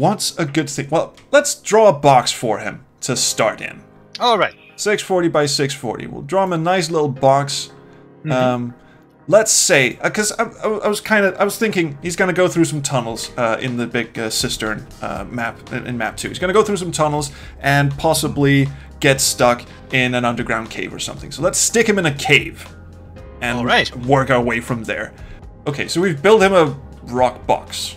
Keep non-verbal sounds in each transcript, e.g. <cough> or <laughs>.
what's a good thing? Well, let's draw a box for him to start in. All right. 640 by 640. We'll draw him a nice little box. Um, let's say, because I, I, I was kind of, I was thinking he's going to go through some tunnels uh, in the big uh, cistern uh, map in, in map two. He's going to go through some tunnels and possibly get stuck in an underground cave or something. So let's stick him in a cave and All right. work our way from there. Okay, so we've built him a rock box.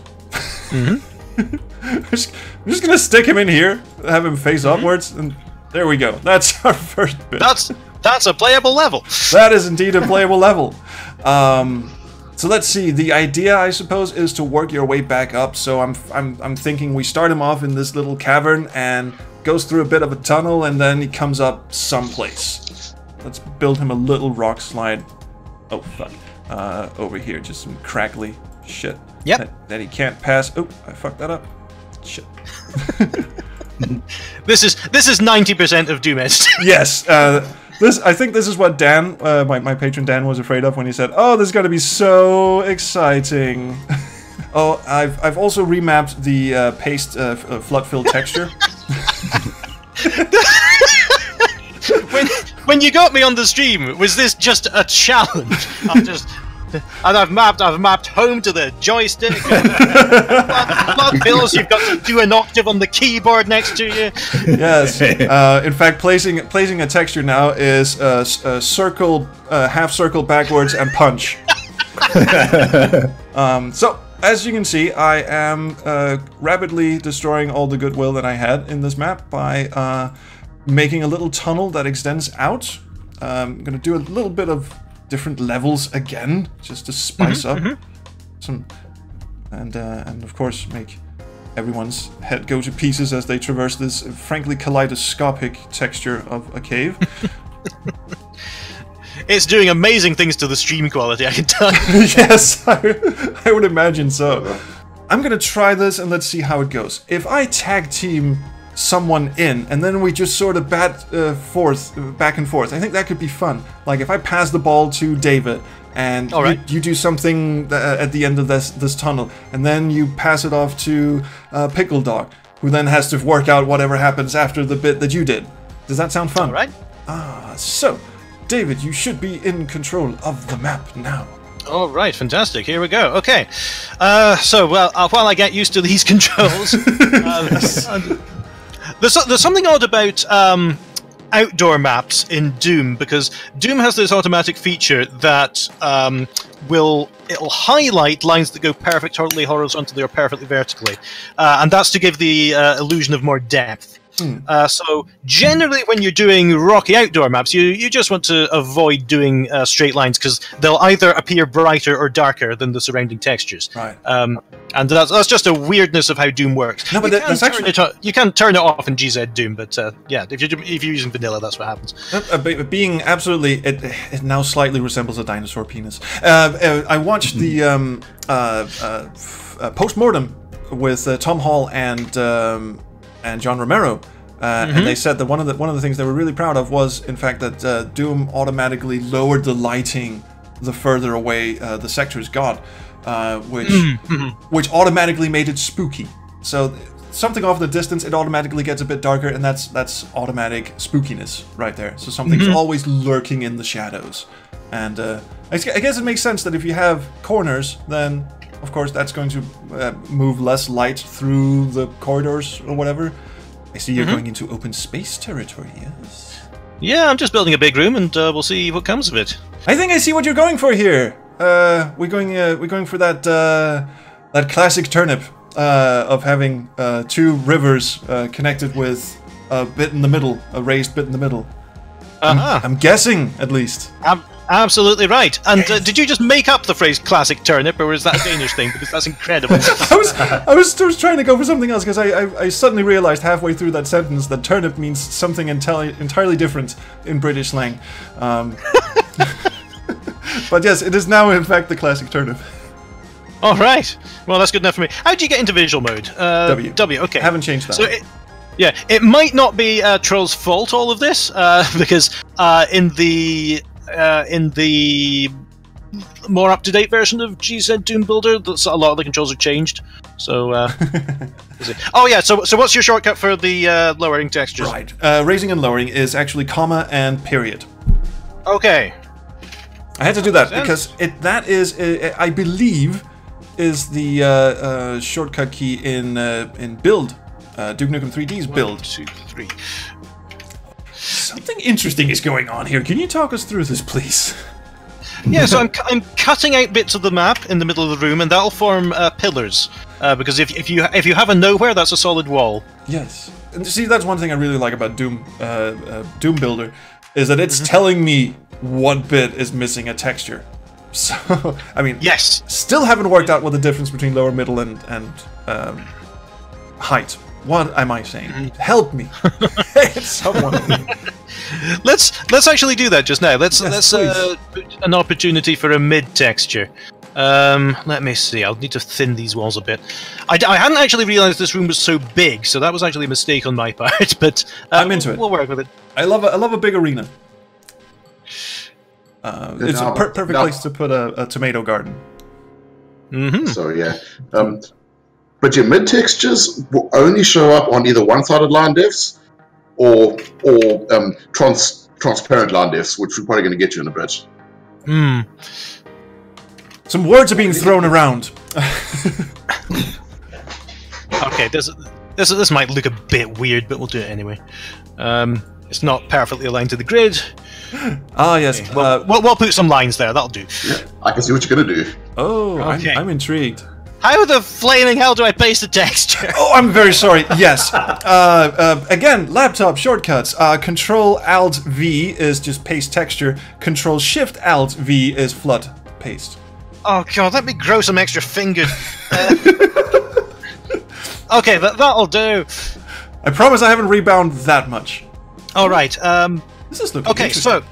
<laughs> <laughs> I'm just, I'm just gonna stick him in here, have him face upwards, and there we go. <laughs> That's our first bit. That's that's a playable level. That is indeed a playable level. Um, so let's see. The idea, I suppose, is to work your way back up. So I'm, I'm, I'm thinking we start him off in this little cavern and goes through a bit of a tunnel, and then he comes up someplace. Let's build him a little rock slide. Oh fuck! Uh, over here, just some crackly shit. Yep. That, that he can't pass. Oh, I fucked that up. Shit. <laughs> This is this is ninety percent of Doom Edge. <laughs> Yes, uh, this. I think this is what Dan, uh, my, my patron Dan, was afraid of when he said, "Oh, this is going to be so exciting." <laughs> oh, I've I've also remapped the uh, paste uh, uh, flood fill texture. when when you got me on the stream, was this just a challenge? I'm just. And I've mapped, I've mapped home to the joystick. <laughs> blood, flood fills, you've got to do an octave on the keyboard next to you. yes. Uh, in fact, placing placing a texture now is uh, s- uh, circle, uh, half circle backwards, and punch. <laughs> um, so. As you can see, I am uh, rapidly destroying all the goodwill that I had in this map by uh, making a little tunnel that extends out. I'm going to do a little bit of different levels again, just to spice up some, and uh, and of course make everyone's head go to pieces as they traverse this frankly kaleidoscopic texture of a cave. <laughs> It's doing amazing things to the stream quality, I can tell <laughs> yes, I, I would imagine so. I'm gonna try this and let's see how it goes. If I tag team someone in and then we just sort of bat uh, forth, back and forth, I think that could be fun. Like if I pass the ball to David and All you, you do something uh, at the end of this this tunnel, and then you pass it off to uh, PickledDog, who then has to work out whatever happens after the bit that you did. Does that sound fun? All right. Ah, so, David, you should be in control of the map now. All right, fantastic. Here we go. Okay, uh, so well, uh, while I get used to these <laughs> controls, um, <laughs> there's there's something odd about um, outdoor maps in Doom because Doom has this automatic feature that um, will it'll highlight lines that go perfectly horizontally or perfectly vertically, uh, and that's to give the uh, illusion of more depth. Uh, so generally, when you're doing rocky outdoor maps, you, you just want to avoid doing uh, straight lines because they'll either appear brighter or darker than the surrounding textures. Right. Um, and that's, that's just a weirdness of how Doom works. No, but you, that's turn actually- it you can turn it off in GZ Doom, but uh, yeah, if you're if you're using vanilla, that's what happens. Uh, being absolutely, it, it now slightly resembles a dinosaur penis. Uh, uh, I watched the um, uh, uh, uh, post-mortem with uh, Tom Hall and um, and John Romero, uh, and they said that one of the one of the things they were really proud of was, in fact, that uh, Doom automatically lowered the lighting the further away uh, the sectors got, uh, which which automatically made it spooky. So something off in the distance, it automatically gets a bit darker, and that's that's automatic spookiness right there. So something's always lurking in the shadows, and uh, I guess it makes sense that if you have corners, then of course that's going to uh, move less light through the corridors or whatever. I see you're going into open space territory. Yes. Yeah, I'm just building a big room, and uh, we'll see what comes of it. I think I see what you're going for here. Uh, we're going. Uh, we're going for that. Uh, that classic turnip uh, of having uh, two rivers uh, connected with a bit in the middle, a raised bit in the middle. Uh-huh. I'm guessing, at least. Ab- absolutely right. And uh, did you just make up the phrase "classic turnip," or is that a Danish thing? Because that's incredible. <laughs> I was, I was, I was trying to go for something else because I, I, I suddenly realized halfway through that sentence that turnip means something entirely, entirely different in British slang. Um, <laughs> but yes, it is now in fact the classic turnip. All right. Well, that's good enough for me. How do you get into visual mode? Uh, W. W. Okay. I haven't changed that. So it, yeah, it might not be uh, Troll's fault all of this uh, <laughs> because uh, in the uh, in the more up to date version of GZ Doom Builder. That's a lot of the controls are changed. So, uh, <laughs> it- oh yeah. So, so what's your shortcut for the uh, lowering textures? Right. Uh, raising and lowering is actually comma and period. Okay. I had to do that because it that is uh, I believe is the uh, uh, shortcut key in uh, in build uh, Duke Nukem 3D's One, build. two, three. Something interesting is going on here. Can you talk us through this, please? <laughs> Yeah, so I'm, cu- I'm cutting out bits of the map in the middle of the room, and that'll form uh, pillars. Uh, because if, if you if you have a nowhere, that's a solid wall. Yes. And see, that's one thing I really like about Doom uh, uh, Doom Builder is that it's telling me what bit is missing a texture. <laughs> So I mean, Yes. still haven't worked out what the difference between lower, middle, and and um, height. What am I saying? Help me, <laughs> someone. <laughs> Let's let's actually do that just now. Let's Yes, let's uh, an opportunity for a mid texture. Um, let me see. I'll need to thin these walls a bit. I hadn't actually realized this room was so big, so that was actually a mistake on my part. <laughs> But uh, I'm into it. We'll work with it. I love a, I love a big arena. Uh, it's a per- perfect now- place to put a, a tomato garden. hmm So yeah, um, but your mid textures will only show up on either one-sided line defs or or um, trans transparent line defs, which we're probably going to get you in a bit. Hmm. Some words are being thrown around. <laughs> Okay. This this this might look a bit weird, but we'll do it anyway. Um, it's not perfectly aligned to the grid. ah, yes. We'll, Uh, we'll, we'll put some lines there. That'll do. Yeah, I can see what you're going to do. oh, Okay. I'm, I'm intrigued. How the flaming hell do I paste the texture? <laughs> Oh, I'm very sorry. Yes. <laughs> Uh, uh, again, laptop shortcuts. Uh, Control Alt V is just paste texture. Control Shift Alt V is flood paste. Oh god, let me grow some extra fingers. Uh, <laughs> okay, that that'll do. I promise I haven't rebound that much. All right. Um. This is looking Okay. So.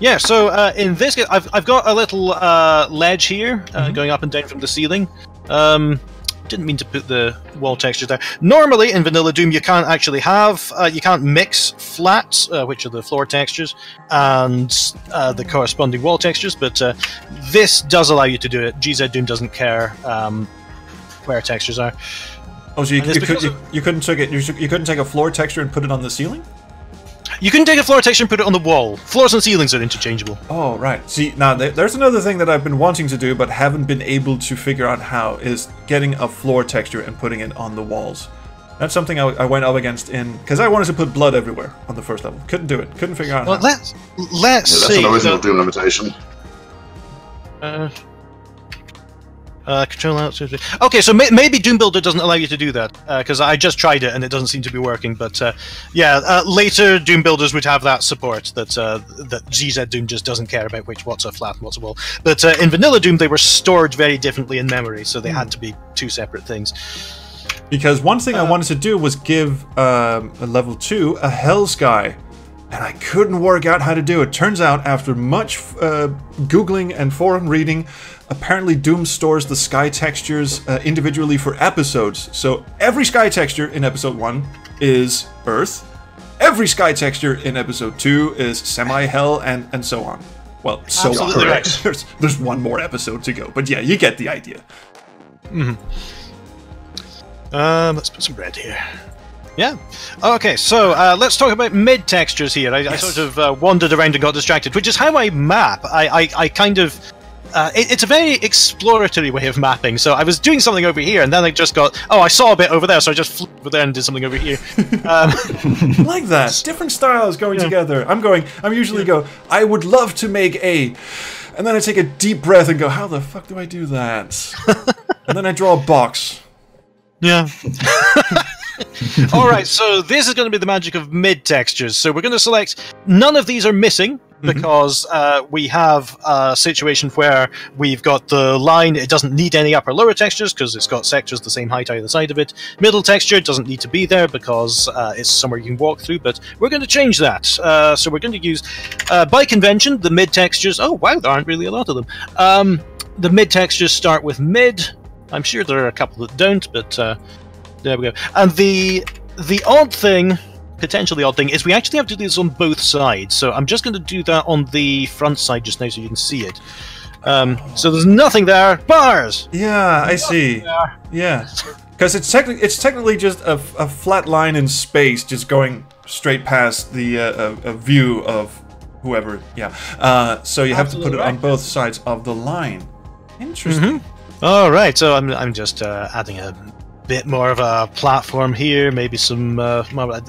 Yeah, so uh, in this, I've, I've got a little uh, ledge here uh, going up and down from the ceiling. Um, didn't mean to put the wall textures there. Normally in Vanilla Doom, you can't actually have, uh, you can't mix flats, uh, which are the floor textures, and uh, the corresponding wall textures, but uh, this does allow you to do it. GZ Doom doesn't care um, where textures are. oh, so you, you, could, you, you couldn't take it. You, you couldn't take a floor texture and put it on the ceiling. You can take a floor texture and put it on the wall. Floors and ceilings are interchangeable. Oh, right. See, now there- there's another thing that I've been wanting to do, but haven't been able to figure out how is getting a floor texture and putting it on the walls. That's something I, I went up against in because I wanted to put blood everywhere on the first level. Couldn't do it. Couldn't figure out Well, how. let's let's Yeah, that's see. an original So- Doom limitation. Uh, uh, control out. Okay, so may- maybe Doom Builder doesn't allow you to do that because I just tried it and it doesn't seem to be working. But uh, yeah, uh, later Doom Builders would have that support that uh, that GZ Doom just doesn't care about which what's a flat and what's a wall. But uh, in Vanilla Doom, they were stored very differently in memory, so they had to be two separate things. Because one thing Uh, I wanted to do was give um, a level two a hell sky, and I couldn't work out how to do it. Turns out, after much uh, googling and forum reading, apparently Doom stores the sky textures uh, individually for episodes. So every sky texture in episode one is Earth. Every sky texture in episode two is semi hell, and and so on. Well, so Absolutely on. right. <laughs> There's there's one more episode to go, but yeah, you get the idea. Um, let's put some red here. Yeah. Okay, so uh, let's talk about mid textures here. I, I sort of uh, wandered around and got distracted, which is how I map. I, I, I kind of. Uh, it, it's a very exploratory way of mapping. So I was doing something over here, and then I just got, oh, I saw a bit over there, so I just flew over there and did something over here. <laughs> um, <laughs> like that. Different styles going together. I'm going. I'm usually go. I would love to make a, and then I take a deep breath and go. How the fuck do I do that? <laughs> and then I draw a box. Yeah. All right, so this is going to be the magic of mid textures. So we're going to select. None of these are missing because uh, we have a situation where we've got the line. It doesn't need any upper lower textures because it's got sectors the same height either side of it. Middle texture doesn't need to be there because uh, it's somewhere you can walk through. But we're going to change that. Uh, so we're going to use, uh, by convention, the mid textures. Oh wow, there aren't really a lot of them. Um, the mid textures start with mid. I'm sure there are a couple that don't, but uh, there we go. And the the odd thing, potentially odd thing, is we actually have to do this on both sides. So I'm just going to do that on the front side just now, so you can see it. Um, so there's nothing there. Bars. Yeah, I see. There. Yeah, because it's technically it's technically just a, a flat line in space, just going straight past the uh, a, a view of whoever. Yeah. Uh, so you have to put it on both sides of the line. Interesting. All right. So I'm I'm just uh, adding a bit more of a platform here. Maybe some. Uh, <laughs>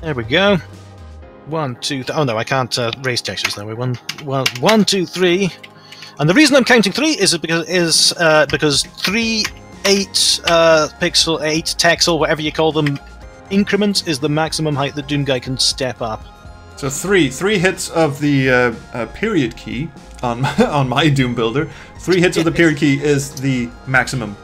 there we go. One, two. Th- oh no, I can't uh, raise textures now. One, one, one, two, three. And the reason I'm counting three is because is uh, because three, eight uh, pixel, eight texel, whatever you call them, increments is the maximum height that Doomguy can step up. So three three hits of the uh, uh, period key on <laughs> on my Doom Builder. Three hits of the period key is the maximum.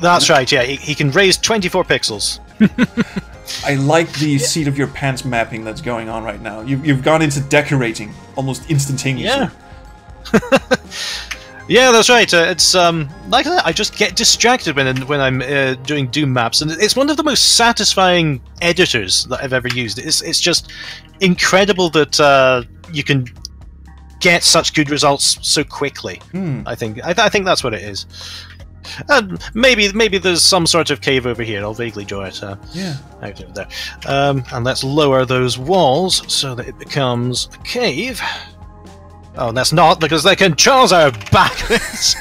That's right. Yeah, he, he can raise 24 pixels. <laughs> I like the seat of your pants mapping that's going on right now. You, you've gone into decorating almost instantaneously. Yeah. <laughs> Yeah, that's right. Uh, it's um like that. I just get distracted when when I'm uh, doing Doom maps, and it's one of the most satisfying editors that I've ever used. It's it's just incredible that uh, you can get such good results so quickly. Hmm. I think I, I think that's what it is. And maybe maybe there's some sort of cave over here. I'll vaguely draw it uh, Yeah. out over there. Um, and let's lower those walls so that it becomes a cave. Oh, that's not because the controls are backwards.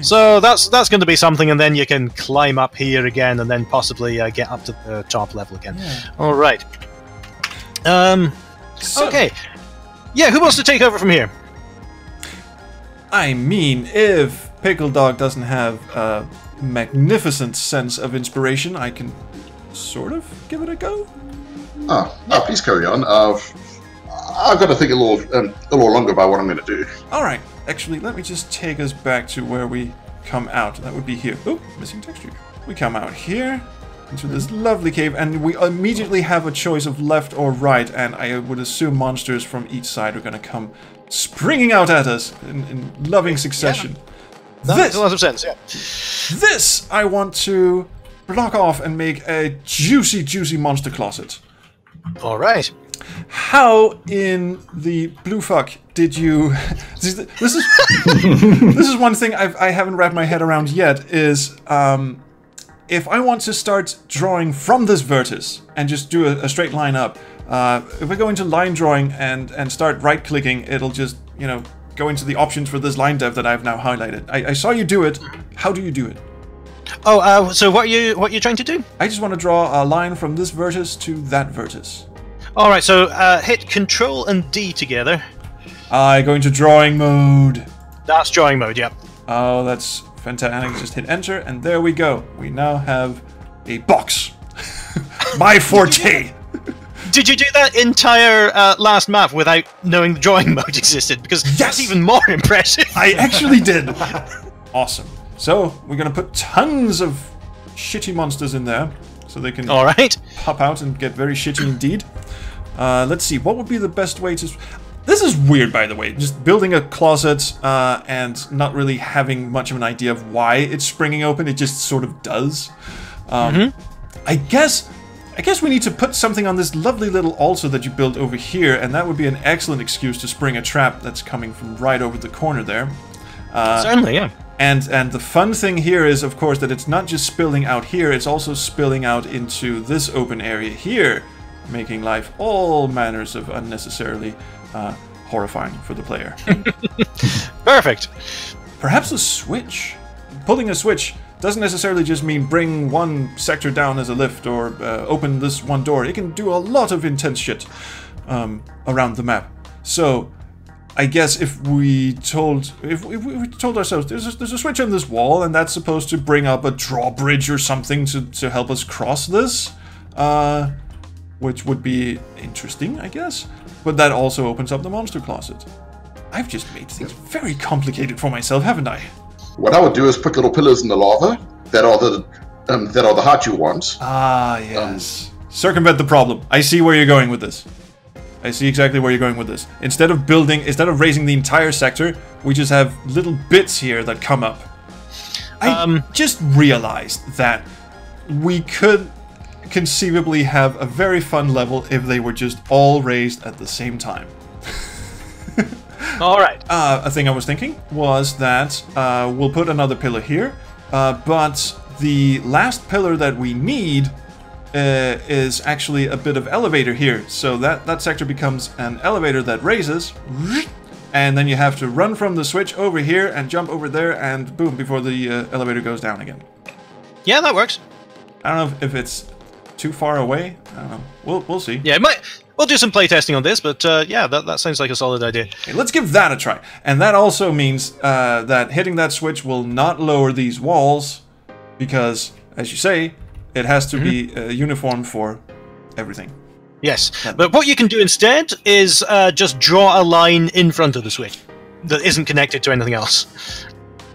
<laughs> so that's that's going to be something, and then you can climb up here again, and then possibly uh, get up to the top level again. Yeah. All right. Um. So- Okay. Yeah. Who wants to take over from here? I mean, if PickledDog doesn't have a magnificent sense of inspiration, I can sort of give it a go. Ah, please carry on. Uh, I've got to think a little, um, a little longer about what I'm going to do. All right, actually, let me just take us back to where we come out. That would be here. Oh, missing texture. We come out here into this lovely cave, and we immediately have a choice of left or right. And I would assume monsters from each side are going to come springing out at us in, in loving succession. That This makes a lot of sense. Yeah. This I want to block off and make a juicy, juicy monster closet. All right. How in the blue fuck did you? <laughs> This is this is, <laughs> this is one thing I've, I haven't wrapped my head around yet. Is um, if I want to start drawing from this vertex and just do a, a straight line up. Uh, if we go into line drawing and and start right clicking, it'll just you know go into the options for this line def that I've now highlighted. I, I saw you do it. How do you do it? Oh, uh, so what are you what are you trying to do? I just want to draw a line from this vertex to that vertex. All right. So uh, hit Control and D together. I go into drawing mode. That's drawing mode. Yep. Oh, that's fantastic. Just hit enter, and there we go. We now have a box. <laughs> My forte. Did you do that entire uh, last map without knowing the drawing <laughs> mode existed? Because that's even more <laughs> impressive. I actually did. <laughs> Awesome. So we're gonna put tons of shitty monsters in there, so they can All right. pop out and get very shitty indeed. Uh, let's see, what would be the best way to. This is weird, by the way. Just building a closet uh, and not really having much of an idea of why it's springing open. It just sort of does. Um, I guess. I guess we need to put something on this lovely little altar that you built over here, and that would be an excellent excuse to spring a trap that's coming from right over the corner there. Certainly, yeah. And and the fun thing here is, of course, that it's not just spilling out here; it's also spilling out into this open area here, making life all manners of unnecessarily uh, horrifying for the player. <laughs> Perfect. Perhaps a switch. Pulling a switch doesn't necessarily just mean bring one sector down as a lift or uh, open this one door. It can do a lot of intense shit um, around the map. So, I guess if we told if if we told ourselves there's a, there's a switch on this wall and that's supposed to bring up a drawbridge or something to, to help us cross this, uh, which would be interesting, I guess. But that also opens up the monster closet. I've just made things very complicated for myself, haven't I? What I would do is put little pillars in the lava that are the um, that are the height you want. Ah, yes. Circumvent the problem. I see where you're going with this. I see exactly where you're going with this. Instead of building, instead of raising the entire sector, we just have little bits here that come up. I Um, just realized that we could conceivably have a very fun level if they were just all raised at the same time. <laughs> All right. Uh, a thing I was thinking was that uh, we'll put another pillar here, uh, but the last pillar that we need uh, is actually a bit of elevator here. So that, that sector becomes an elevator that raises, and then you have to run from the switch over here and jump over there, and boom, before the uh, elevator goes down again. Yeah, that works. I don't know if, if it's too far away. I don't know. We'll, we'll see. Yeah, it might. We'll do some playtesting on this, but uh, yeah, that, that sounds like a solid idea. Okay, let's give that a try. And that also means uh, that hitting that switch will not lower these walls, because, as you say, it has to be uh, uniform for everything. Yes, but what you can do instead is uh, just draw a line in front of the switch that isn't connected to anything else.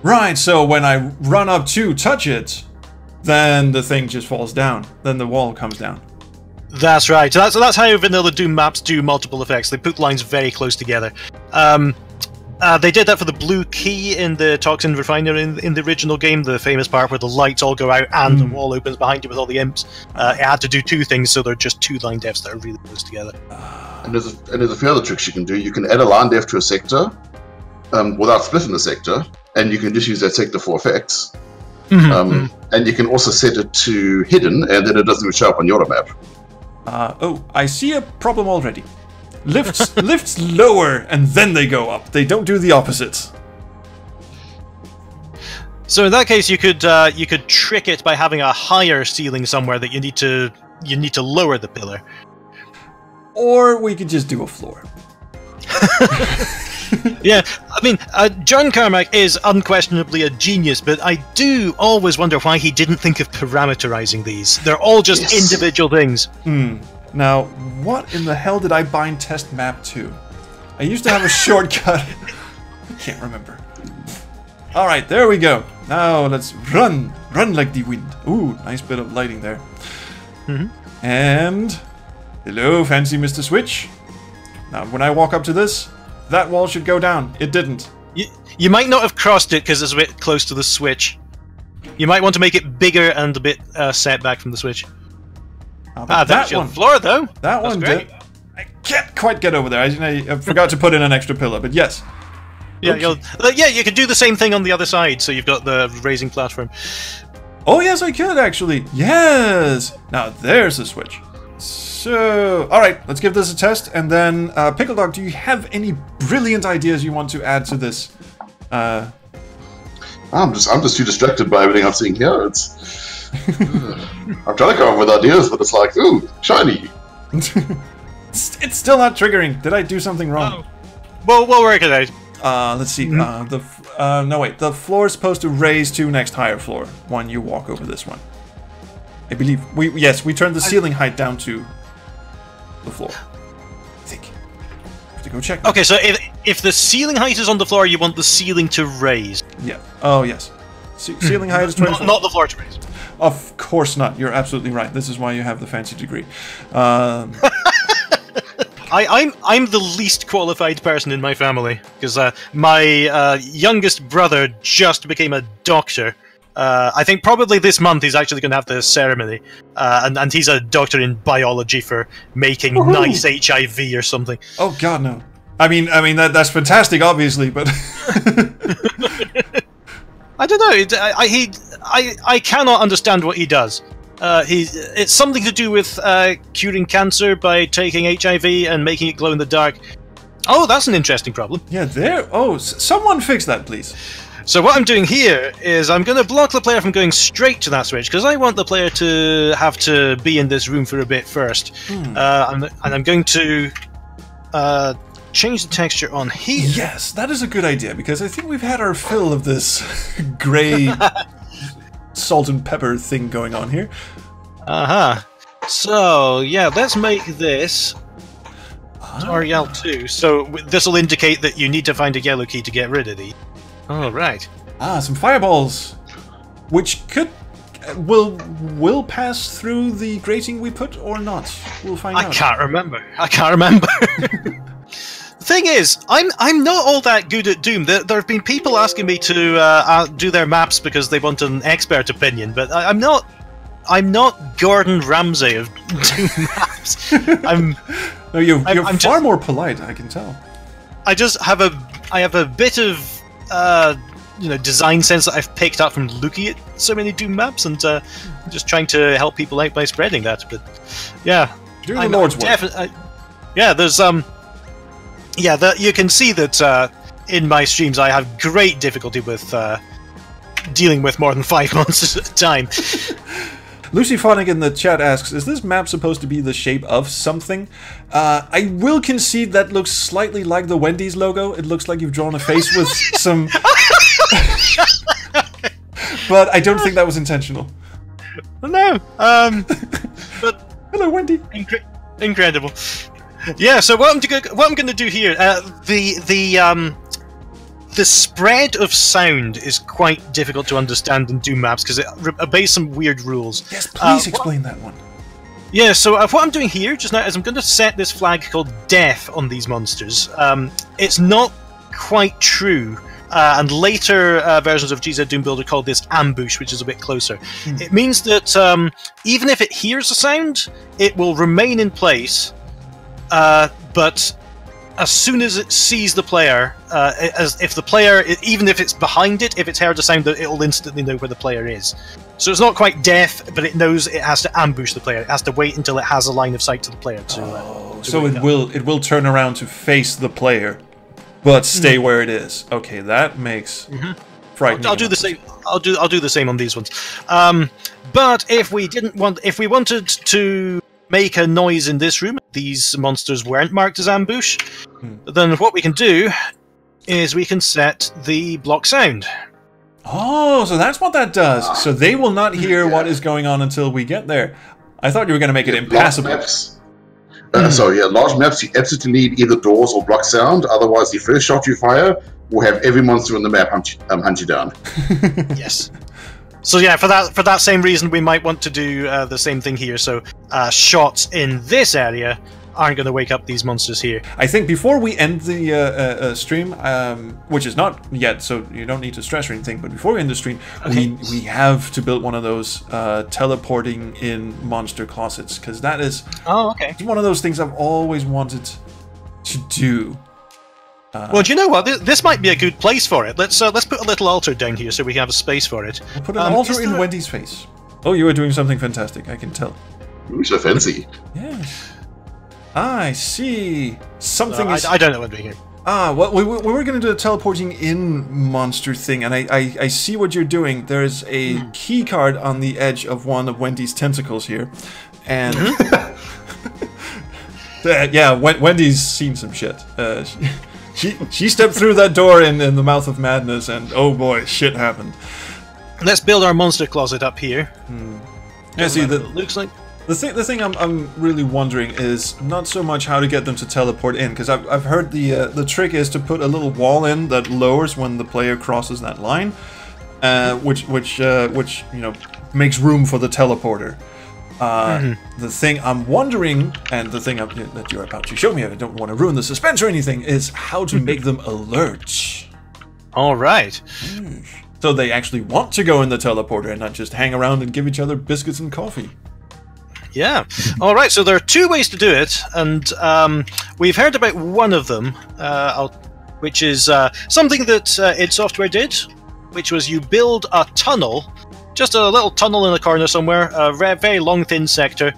Right, so when I run up to touch it, then the thing just falls down. Then the wall comes down. That's right. So that's, that's how Vanilla Doom maps do multiple effects. They put lines very close together. Um, uh, they did that for the blue key in the Toxin Refiner in, in the original game, the famous part where the lights all go out and the wall opens behind you with all the imps. Uh, it had to do two things, so they're just two line defs that are really close together. And there's, a, and there's a few other tricks you can do. You can add a line def to a sector um, without splitting the sector, and you can just use that sector for effects. Um, and you can also set it to hidden, and then it doesn't even show up on your map. Uh, oh, I see a problem already. Lifts, <laughs> lifts lower and then they go up. They don't do the opposite. So in that case, you could uh, you could trick it by having a higher ceiling somewhere that you need to you need to lower the pillar. Or we could just do a floor. <laughs> Yeah, I mean, uh, John Carmack is unquestionably a genius, but I do always wonder why he didn't think of parameterizing these. They're all just Yes. individual things. Now, what in the hell did I bind test map to? I used to have a <laughs> shortcut. I can't remember. All right, there we go. Now let's run, run like the wind. Ooh, nice bit of lighting there. And hello, fancy Mr. Switch. Now, when I walk up to this, that wall should go down. It didn't. You, you might not have crossed it because it's a bit close to the switch. You might want to make it bigger and a bit uh, set back from the switch. Ah, Ah, that that's one, floor, though. that That's one great. did. I can't quite get over there. I, I, forgot to put in an extra pillar, but yes. Yeah, Okay. uh, yeah, you could do the same thing on the other side. So you've got the raising platform. Oh yes, I could actually. Yes. Now there's a switch. So, all right, let's give this a test, and then uh, PickledDog, do you have any brilliant ideas you want to add to this? Uh, I'm just I'm just too distracted by everything I'm seeing here. It's <laughs> I'm trying to come up with ideas, but it's like, ooh, shiny. <laughs> it's, it's still not triggering. Did I do something wrong? Well, we'll work it out. Uh, let's see. Uh, the f- uh, no wait, the floor is supposed to raise to next higher floor when you walk over this one. I believe we yes we turned the ceiling height down to the floor. I think. have to go check. Okay, so if if the ceiling height is on the floor, you want the ceiling to raise, Yeah. Oh yes. Ce- ceiling height is not, 24. not the floor to raise. Of course not. You're absolutely right. This is why you have the fancy degree. Um, <laughs> I, I'm I'm the least qualified person in my family because uh, my uh, youngest brother just became a doctor. Uh, I think probably this month he's actually going to have the ceremony, uh, and and he's a doctor in biology for making nice HIV or something. oh God, no. I mean, I mean that that's fantastic, obviously, but <laughs> I don't know. It, I, I he I I cannot understand what he does. Uh, he it's something to do with uh, curing cancer by taking HIV and making it glow in the dark. Oh, that's an interesting problem. yeah, there. Oh, s- someone fix that, please. So what I'm doing here is I'm going to block the player from going straight to that switch because I want the player to have to be in this room for a bit first. Uh, and, and I'm going to uh, change the texture on here. Yes, that is a good idea because I think we've had our fill of this <laughs> gray <laughs> salt and pepper thing going on here. Uh huh. So yeah, let's make this Ariel 2. So this will indicate that you need to find a yellow key to get rid of these. All right. Ah, some fireballs, which could uh, will will pass through the grating we put or not. We'll find I out. I can't remember. I can't remember. <laughs> the thing is, I'm I'm not all that good at Doom. There, there have been people asking me to uh, uh, do their maps because they want an expert opinion, but I, I'm not. I'm not Gordon Ramsay of <laughs> Doom maps. <laughs> I'm No, you, I'm- you're I'm far just- more polite. I can tell. I just have a I have a bit of uh, you know design sense that I've picked up from looking at so many Doom maps and uh, just trying to help people out by spreading that. But yeah, Do the I'm- Lord's work. I- yeah, there's um, yeah, the, you can see that uh, in my streams I have great difficulty with uh, dealing with more than five <laughs> monsters at a time. Lucy Phonic in the chat asks, "Is this map supposed to be the shape of something?" Uh, I will concede that looks slightly like the Wendy's logo. It looks like you've drawn a face with <laughs> some, <laughs> but I don't think that was intentional. no, um, <laughs> but Hello, Wendy. Incre- incredible. Yeah. So what I'm what I'm going to do here, uh, the the um, the spread of sound is quite difficult to understand in Doom maps because it obeys some weird rules. Yes, Uh, please what- explain that one. Yeah. So uh, what I'm doing here just now is I'm going to set this flag called Deaf on these monsters. Um, it's not quite true. Uh, and later uh, versions of GZ Doom Builder called this ambush, which is a bit closer. It means that um, even if it hears a sound, it will remain in place. Uh, but as soon as it sees the player, uh, as if the player, even if it's behind it, if it's heard a sound, it will instantly know where the player is. So it's not quite deaf, but it knows it has to ambush the player. It has to wait until it has a line of sight to the player to. Uh, to So it up. will it will turn around to face the player, but stay Mm-hmm. where it is. Okay, that makes frightening. I'll do the same. I'll do. I'll do the same on these ones. Um, but if we didn't want, if we wanted to make a noise in this room, these monsters weren't marked as ambush. Then what we can do is we can set the block sound. Oh, so that's what that does. So they will not hear what Yeah. is going on until we get there. I thought you were going to make it Large impassable. maps. Uh, So yeah, large maps you absolutely need either doors or block sound. Otherwise, the first shot you fire will have every monster on the map hunt you, um, hunt you down. <laughs> <laughs> yes. So yeah, for that for that same reason, we might want to do uh, the same thing here. So uh, shots in this area aren't going to wake up these monsters here. I think before we end the uh, uh, uh, stream, um, which is not yet, so you don't need to stress or anything, but before we end the stream, Okay. we, we have to build one of those uh, teleporting in monster closets, because that is Oh, okay. one of those things I've always wanted to do. Well, do you know what? This, this might be a good place for it. Let's uh, let's put a little altar down here so we can have a space for it. We'll put an Um, altar in there- Wendy's face. Oh, you are doing something fantastic, I can tell. Ooh, so fancy. Yes. I see. Something Uh, is. I, I don't know what I'm doing here. Ah, well, we, we we were going to do a teleporting in monster thing, and I, I, I see what you're doing. There's a Hmm. key card on the edge of one of Wendy's tentacles here, and Hmm? <laughs> Uh, yeah, Wen- Wendy's seen some shit. Uh, she, <laughs> she she stepped through that door in, in the mouth of madness, and oh boy, shit happened. Let's build our monster closet up here. Yeah, see, the, It looks like The thing, the thing I'm, I'm really wondering is not so much how to get them to teleport in, because I've, I've heard the uh, the trick is to put a little wall in that lowers when the player crosses that line, uh, which which uh, which you know makes room for the teleporter. Uh, The thing I'm wondering, and the thing I'm, that you're about to show me, I don't want to ruin the suspense or anything, is how to make them alert. all right. So they actually want to go in the teleporter and not just hang around and give each other biscuits and coffee. Yeah. All right. So there are two ways to do it, and um, we've heard about one of them, uh, which is uh, something that uh, id Software did, which was you build a tunnel, just a little tunnel in the corner somewhere, a very long, thin sector,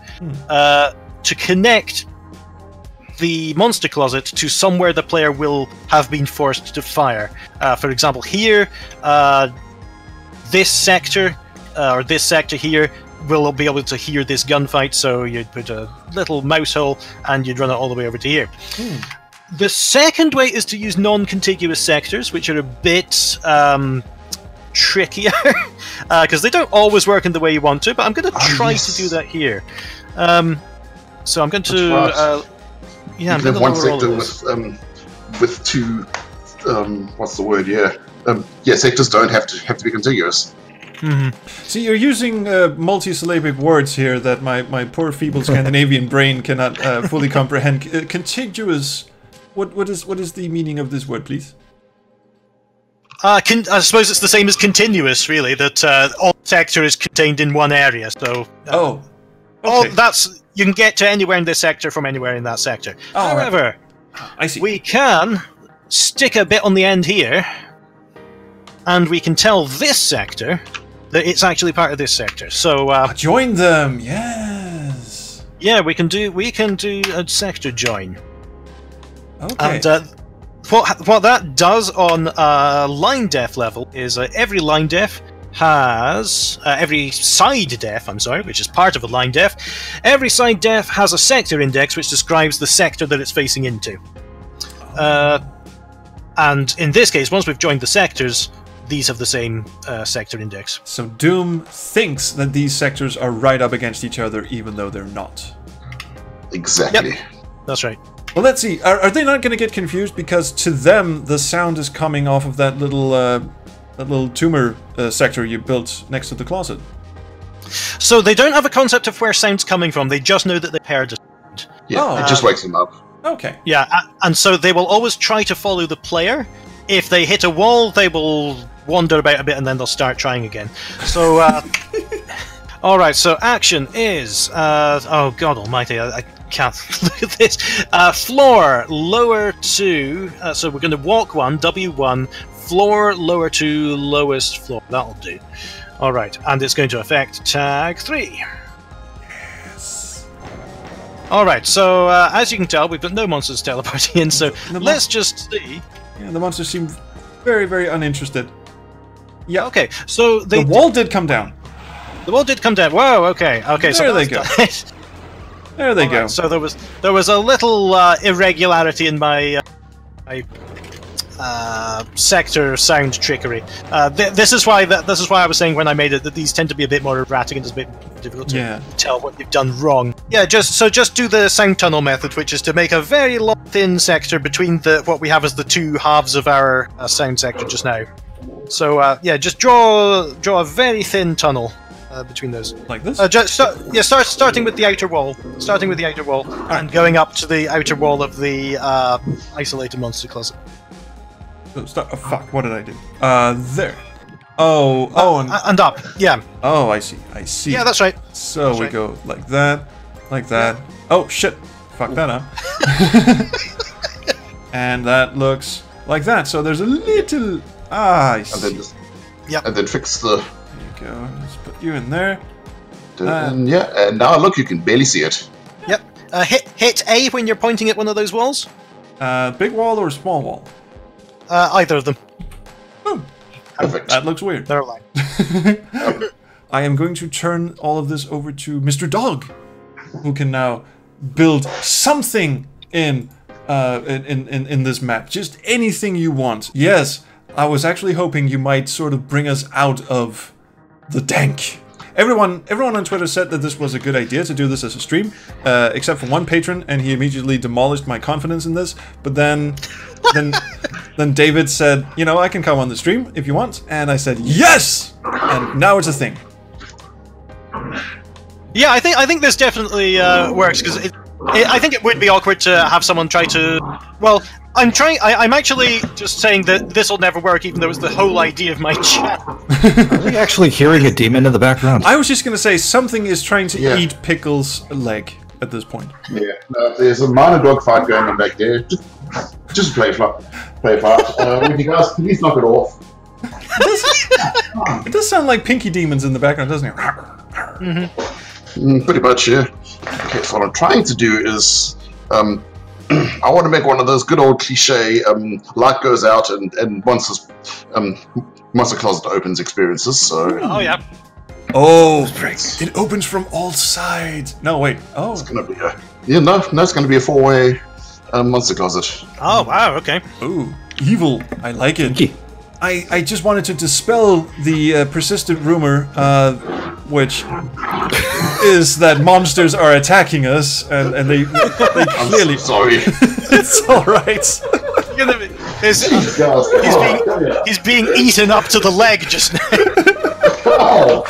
uh, to connect the monster closet to somewhere the player will have been forced to fire. Uh, for example, here, uh, this sector uh, or this sector here will be able to hear this gunfight. So you'd put a little mouse hole and you'd run it all the way over to here. The second way is to use non-contiguous sectors, which are a bit um, trickier <laughs> because they don't always work in the way you want to. But I'm going to Ah, try yes. to do that here. Um, so I'm going to. Right. Uh, yeah, I'm going to one lower all of sector with um, with two. Um, what's the word? Yeah, um, yeah. Sectors don't have to have to be contiguous. See, you're using uh, multisyllabic words here that my, my poor feeble <laughs> Scandinavian brain cannot uh, fully comprehend. Uh, contiguous. What what is what is the meaning of this word, please? Uh, I suppose it's the same as continuous, really. That uh, all sector is contained in one area. So, uh, Oh, all that's you can get to anywhere in this sector from anywhere in that sector. Oh, right. However, I see. we can stick a bit on the end here, and we can tell this sector that it's actually part of this sector. So uh, Join them, yes. yeah, we can do we can do a sector join. Okay. And uh, what what that does on uh, line def level is uh, every line def has uh, every side def. I'm sorry, which is part of a line def. Every side def has a sector index which describes the sector that it's facing into. Uh, and in this case, once we've joined the sectors, these have the same uh, sector index. so Doom thinks that these sectors are right up against each other, even though they're not. Exactly. Yep. That's right. Well, let's see. Are, are they not going to get confused because to them the sound is coming off of that little uh, that little tumor uh, sector you built next to the closet? So they don't have a concept of where sound's coming from. They just know that they're paired. Yeah, Oh. it just wakes them up. Okay. Yeah, and so they will always try to follow the player. If they hit a wall, they will wander about a bit and then they'll start trying again. So, uh, <laughs> all right. So action is uh, oh god almighty, I, I can't <laughs> look at this. Uh, floor lower two. uh, so we're going to walk one W one floor lower two, lowest floor. That'll do. All right, and it's going to affect tag three. All right, so uh, as you can tell, we've got no monsters teleporting in. So let's just see. Yeah, the monsters seem very, very uninterested. Yeah. Okay, so they The wall did come down. the wall did come down. Whoa. Okay. Okay. so There they that's done. <laughs> There they All go. right, so there was there was a little uh, irregularity in my uh, my uh, sector sound trickery. Uh, th- this is why that this is why I was saying when I made it that these tend to be a bit more erratic and it's a bit difficult to Yeah. tell what you've done wrong. Yeah, just so just do the sound tunnel method, which is to make a very long, thin sector between the what we have as the two halves of our uh, sound sector just now. So uh, yeah, just draw draw a very thin tunnel uh, between those. Like this. Uh, just start, yeah, start starting with the outer wall, starting with the outer wall, and going up to the outer wall of the uh, isolated monster closet. So start, oh, fuck. What did I do? Uh, there. Oh, oh, and Uh, and up, yeah, oh, I see. I see. yeah, that's right. So That's we right. go like that, like that. Oh shit! Fuck that up. <laughs> and that looks like that. So there's a little. Ah, I And then just Yep. and then fix the There you go. Let's put you in there. and yeah, and now look you can barely see it. Yep. Uh, hit hit A when you're pointing at one of those walls. Uh, big wall or small wall? Uh, either of them. Boom. Perfect. That looks weird. They're aligned. <laughs> I am going to turn all of this over to Mr. Dog, who can now build something in, uh, in, in, in, in this map. Just anything you want. Yes, I was actually hoping you might sort of bring us out of the dank. Everyone, everyone on Twitter said that this was a good idea to do this as a stream, uh, except for one patron, and he immediately demolished my confidence in this. But then, <laughs> then, then David said, "You know, I can come on the stream if you want," and I said, "Yes!" And now it's a thing. Yeah, I think I think this definitely uh, works because I think it would be awkward to have someone try to. Well, I'm trying. I, I'm actually just saying that this will never work, even though it's the whole idea of my <laughs> channel. Are we actually hearing a demon in the background? I was just gonna say something is trying to Yeah. eat Pickle's leg at this point. Yeah, no, there's a minor dog fight going on back there. Just, just play flat, play flat. Uh, would you guys please knock it off? It does sound like Pinky Demons in the background, doesn't it? Mm, pretty much, yeah. Okay, so what I'm trying to do is, um, <clears throat> I want to make one of those good old cliche, um, light goes out and and monsters, um, monster closet opens experiences. So Oh yeah. Oh, it opens from all sides. No, wait. Oh, it's gonna be a yeah, no, no, it's gonna be a four way um, monster closet. Oh wow. Okay. ooh, evil. I like it. Pinky. I, I just wanted to dispel the uh, persistent rumor, uh, which <laughs> is that monsters are attacking us, and, and they, they I'm clearly. sorry. <laughs> It's all right. You're gonna be- there's- Guys, come He's being- he's being eaten up to the leg just now. Oh,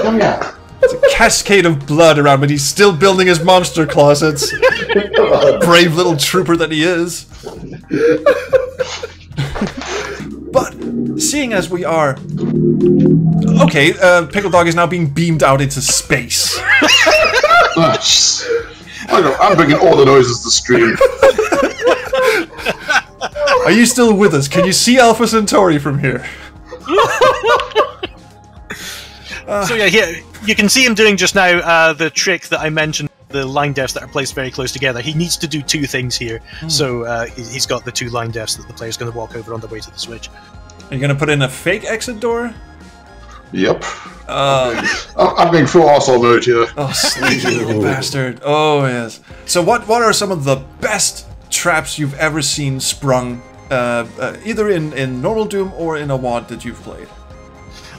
come here. Cascade of blood around, but he's still building his monster closets. <laughs> Brave little trooper that he is. But seeing as we are. Okay, uh, PickledDog is now being beamed out into space. I know, I'm bringing all the noises to stream. <laughs> Are you still with us? Can you see Alpha Centauri from here? <laughs> So yeah, here you can see him doing just now uh, the trick that I mentioned. The line defs that are placed very close together. He needs to do two things here. So uh, he- he's got the two line defs that the player's going to walk over on the way to the switch. Are you gonna put in a fake exit door? Yep. Uh, I'm I'm going full arsehole mode here. oh, sneaky little <laughs> bastard. Oh yes. So what what are some of the best traps you've ever seen sprung, uh, uh, either in in normal Doom or in a WAD that you've played?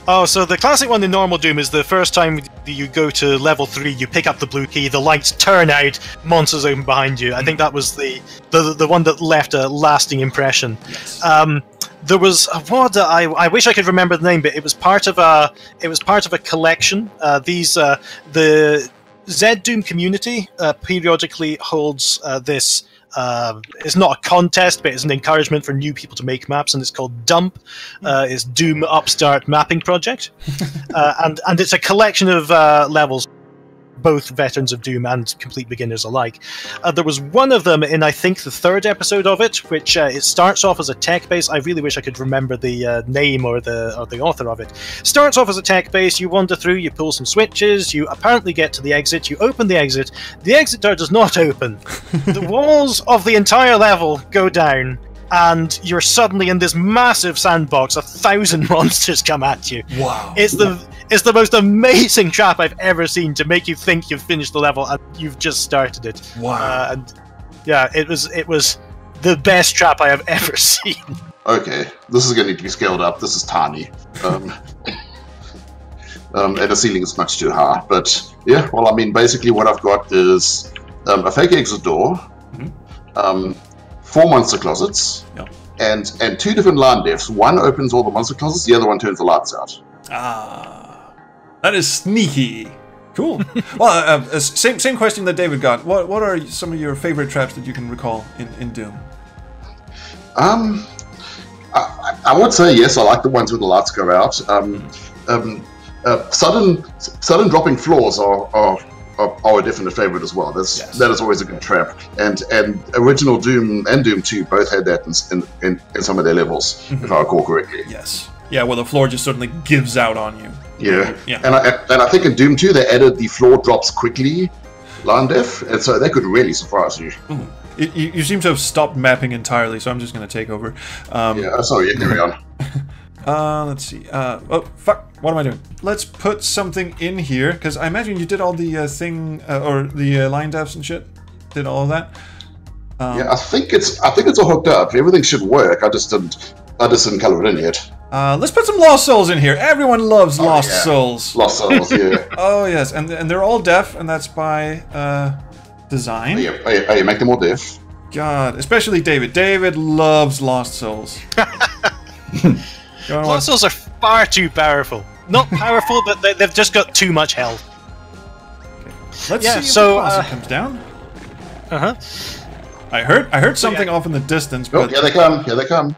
Oh, so the classic one in normal Doom is the first time you go to level three, you pick up the blue key, the lights turn out, monsters open behind you. I think that was the the, the one that left a lasting impression. Um, there was a WAD. I, I wish I could remember the name, but it was part of a it was part of a collection. Uh, these uh, the ZDoom community uh, periodically holds uh, this. Uh, it's not a contest, but it's an encouragement for new people to make maps, and it's called Dump. Uh, it's Doom Upstart Mapping Project, <laughs> uh, and and it's a collection of uh, levels, both veterans of Doom and complete beginners alike. Uh, there was one of them in I think the third episode of it, which uh, it starts off as a tech base. I really wish I could remember the uh, name or the or the author of it. Starts off as a tech base. You wander through, you pull some switches, you apparently get to the exit. You open the exit. The exit door does not open. <laughs> the walls of the entire level go down. And you're suddenly in this massive sandbox. A thousand <laughs> monsters come at you. Wow. It's the it's the most amazing trap I've ever seen to make you think you've finished the level and you've just started it. Wow. Uh, and yeah, it was it was the best trap I have ever <laughs> seen. Okay, this is going to need to be scaled up. This is tiny. Um, um, and the ceiling is much too high. But yeah, well, I mean, basically what I've got is um, a fake exit door, um, four monster closets, Yep. and and two different line defs. One opens all the monster closets, the other one turns the lights out. Ah, that is sneaky. Cool. <laughs> well, uh, uh, same same question that David got. What what are some of your favorite traps that you can recall in, in Doom? Um, I, I would say yes. I like the ones where the lights go out. Um, um, uh, sudden sudden dropping floors are are, are, are a definite favorite as well. That's Yes. that is always a good trap. And and original Doom and Doom Two both had that in in, in, in some of their levels, if I recall correctly. Yes. Yeah, where the floor just suddenly gives out on you. Yeah. Yeah. And I and I think in Doom Two they added the floor drops quickly line def, and so that could really surprise you. You, you you seem to have stopped mapping entirely, so I'm just going to take over. Um, Yeah. Sorry. Yeah, carry on. <laughs> Uh, let's see. Uh, oh, fuck. What am I doing? Let's put something in here, because I imagine you did all the uh, thing, uh, or the uh, line defs and shit. Did all of that. yeah. I think it's I think it's all hooked up. Everything should work. I just didn't I just didn't color it in yet. Uh, let's put some Lost Souls in here. Everyone loves Lost yeah. Souls. Lost Souls. Yeah. <laughs> Oh, yes. And, and they're all deaf, and that's by uh, design. Oh, yeah, oh, yeah, oh, yeah, make them all deaf. God, especially David. David loves Lost Souls. <laughs> You watch- Lost Souls are far too powerful. Not <laughs> powerful, but they, they've just got too much health. Let's yeah, see if so, the closet uh, comes down. Uh huh. I heard I heard something yeah. off in the distance, Oh, but here they come. Here they come.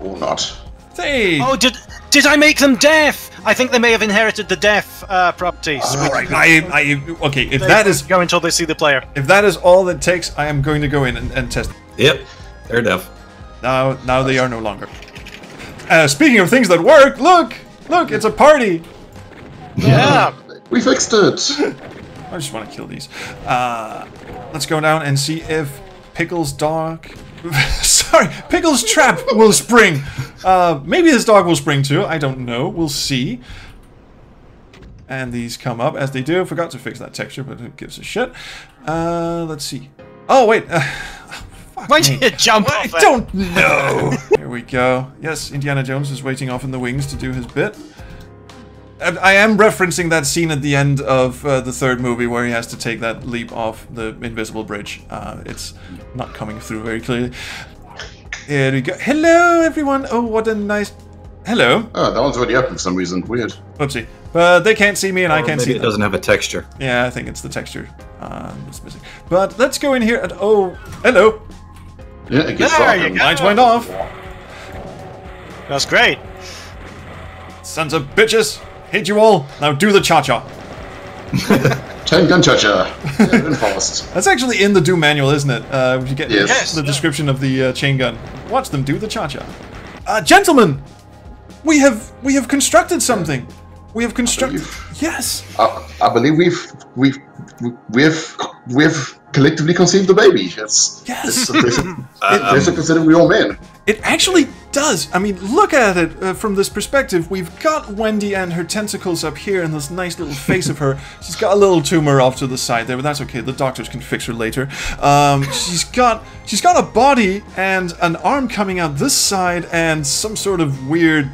Or not. hey, Oh, did did I make them deaf? I think they may have inherited the deaf uh, properties. all right, I, I, okay. If They that is go until they see the player. if that is all it takes, I am going to go in and, and test. Yep, they're deaf. Now, now they are no longer. Uh, speaking of things that work, look, look, it's a party. Yeah. <laughs> We fixed it. I just want to kill these. Uh, let's go down and see if Pickle's dog. <laughs> Sorry, Pickle's trap will spring. Uh, maybe his dog will spring too. I don't know. We'll see. And these come up as they do. Forgot to fix that texture, but who gives a shit? Uh, let's see. Oh wait. Uh, Why did you jump I off don't know. <laughs> Here we go. Yes, Indiana Jones is waiting off in the wings to do his bit. And I am referencing that scene at the end of uh, the third movie where he has to take that leap off the invisible bridge. Uh, it's not coming through very clearly. Here we go. Hello, everyone. Oh, what a nice. Hello. Oh, that one's already up for some reason. Weird. Oopsie. But they can't see me and I can't maybe see it them. doesn't have a texture. Yeah, I think it's the texture uh, that's missing. But let's go in here and oh, hello. Yeah, it gets There dark. you go. Lights went off. That's great. Sons of bitches! Hate you all! Now do the cha cha! Chain gun cha-cha. Yeah. <laughs> That's actually in the Doom manual, isn't it? Uh, you get Yes. Yes, the yeah. description of the uh, chain gun. Watch them do the cha-cha. Uh, gentlemen, we have we have constructed something. We have constructed. Yes. I, I believe we've we've we've we've collectively conceived a baby. It's Yes. It's, it's considering we all men. It actually does. I mean, look at it uh, from this perspective. We've got Wendy and her tentacles up here, and this nice little face of her. <laughs> She's got a little tumor off to the side there, but that's okay. The doctors can fix her later. Um, she's got she's got a body and an arm coming out this side, and some sort of weird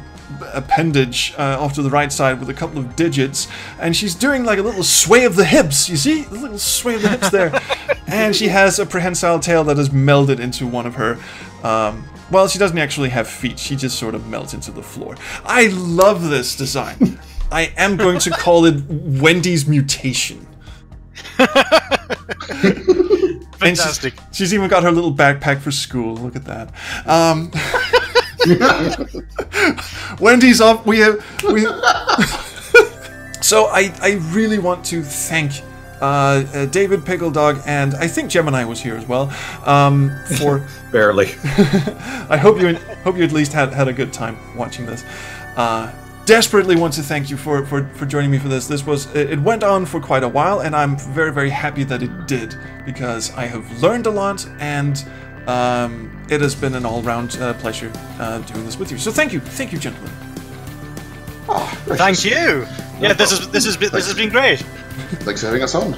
appendage uh, off to the right side with a couple of digits, and she's doing like a little sway of the hips. You see, a little sway of the hips there, <laughs> and she has a prehensile tail that is melded into one of her. Um, well, she doesn't actually have feet. She just sort of melts into the floor. I love this design. <laughs> I am going to call it Wendy's mutation. <laughs> And she's- Fantastic. She's, even got her little backpack for school. Look at that. Um, Wendy's off. We have we. <laughs> so I I really want to thank. Uh, uh, David PickledDog and I think Gemini was here as well. Um, for <laughs> Barely. <laughs> I hope you hope you at least had had a good time watching this. Uh, desperately want to thank you for, for for joining me for this. This was it it went on for quite a while, and I'm very very happy that it did because I have learned a lot and. Um, it has been an all-round uh, pleasure uh, doing this with you. So thank you, thank you, gentlemen. Oh, Thank you. Yeah, this is this has been this has been great. Thanks for having us on.